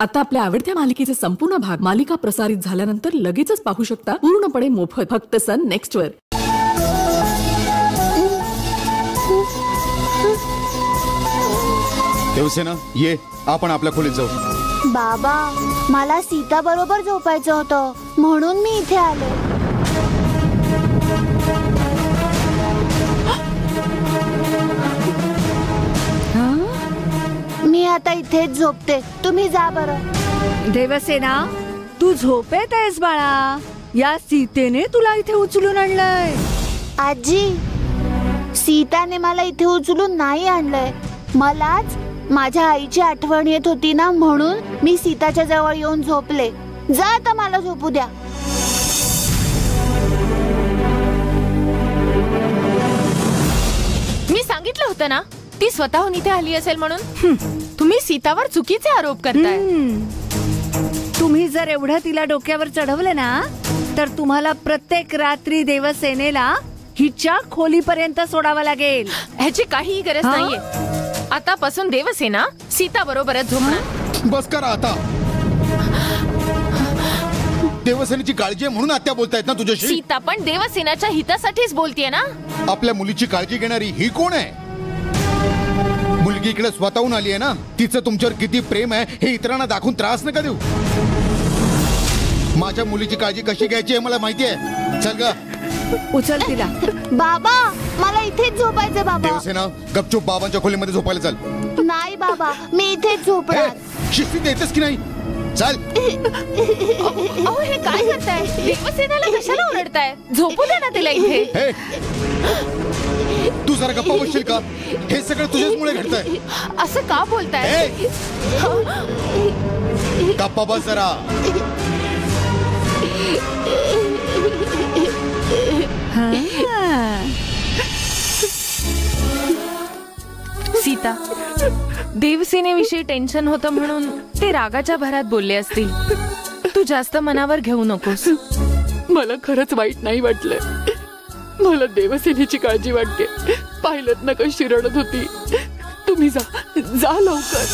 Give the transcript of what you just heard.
आता आपल्या आवडत्या मालिकेचे संपूर्ण भाग मालिका प्रसारित झाल्यानंतर लगेचच पाहू शकता पूर्णपणे मोफत. फक्त सन नेक्स्ट वर. देवसेना ये आपण आपल्या खोलीत जाऊ. बाबा मला सीता बरोबर झोपायचं होतं म्हणून मी इथे आले. आता इथेच झोपते. तुम्ही जा बरं. देवसेना तू झोपेत आहेस बाळा. या सीतेने तुला इथे उचलून आणलंय. आजी सीताने मला इथे उचलून नाही आणलंय. मलाच माझ्या आईची आठवण येत होती ना म्हणून मी सीताच्या जवळ येऊन झोपले. जा आता मला झोपू द्या. मी सांगितलं होतं ना ती स्वतःहून इथे आली असेल म्हणून? तुम्ही सीतावर चुकीचे आरोप करताय. हम्म. तुम्ही जर एवढं तिला डोक्यावर चढवलं ना तर तुम्हाला प्रत्येक रात्री देवसेनेला हिच्या खोलीपर्यंत सोडावं लागेल. ह्याची काहीही गरज हा? नाहीये. आतापासून देवसेना सीता बरोबरच झोपणार. बस करा आता. देवसेनेची काळजी आहे म्हणून आत्या बोलतायत ना तुझ्याशी? सीता पण देवसेनाच्या हितासाठीच बोलतीये ना? आपल्या मुलीची काळजी घेणारी ही कोण आहे? मुलगी इकडे स्वतःहून आली आहे ना तिचं तुमच्यावर किती प्रेम आहे हे इतरांना दाखवून त्रास नका देऊ. माझ्या मुलीची काळजी कशी घ्यायची आहे मला माहिती आहे. चल ग. उचल तिला. बाबा मला इथेच झोपायचं बाबा. देवसेना गपचूप बाबांच्या खोलीमध्ये झोपायला चल. नाही बाबा मी इथेच झोपणार. हे, शिस्तीत येतेस की नाही? चल. अहो हे काय करताय? देवसेनाला कशाला ओरडताय? झोपू दे ना तिला इथे. हे. तू जरा गप्पा बसशील का? हे सगळं तुझ्याचमुळे घडतंय. असं का बोलताय? हे! गप्पा बस जरा. हा. सीता देवसेनेविषयी टेन्शन होतं म्हणून ते रागाच्या भरात बोलले असतील. तू जास्त मनावर घेऊ नकोस. मला खरंच वाईट नाही वाटलंय मला देवसेनेची काळजी वाटते. पाहिलं ना कशी रडत होती. तुम्ही जा. जा लवकर.